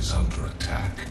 is under attack.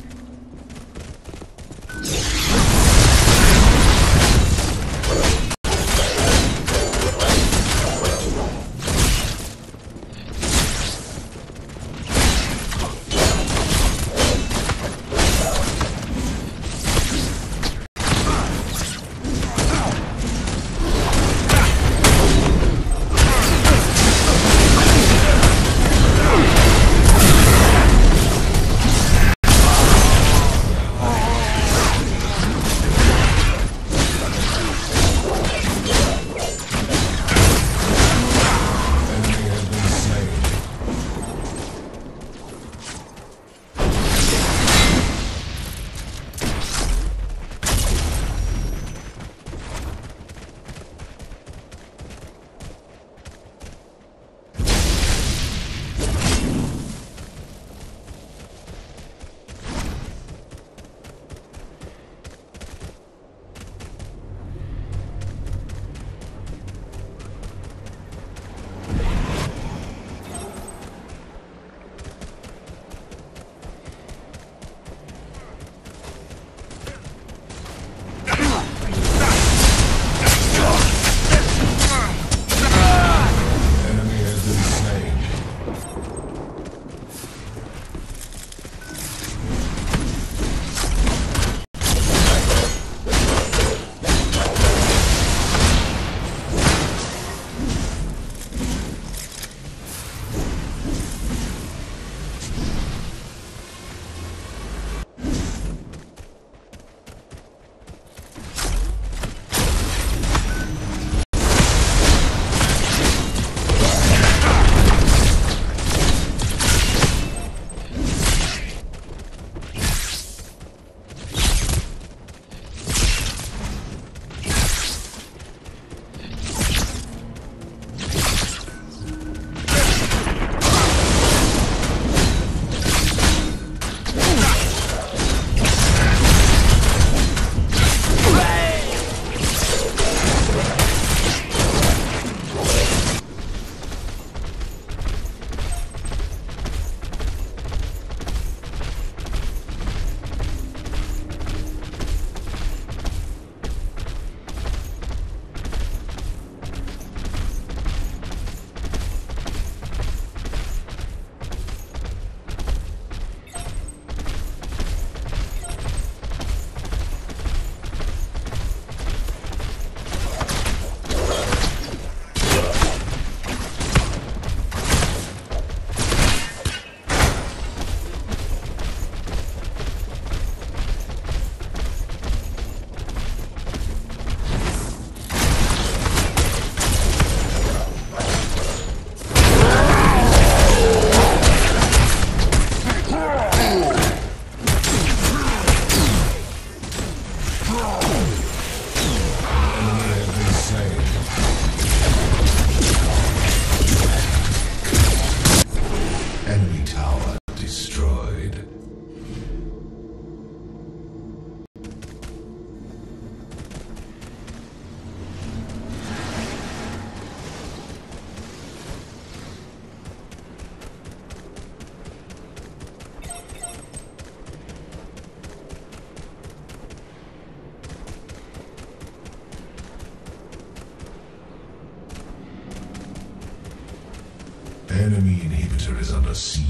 Enemy inhibitor is under siege.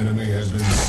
Enemy has been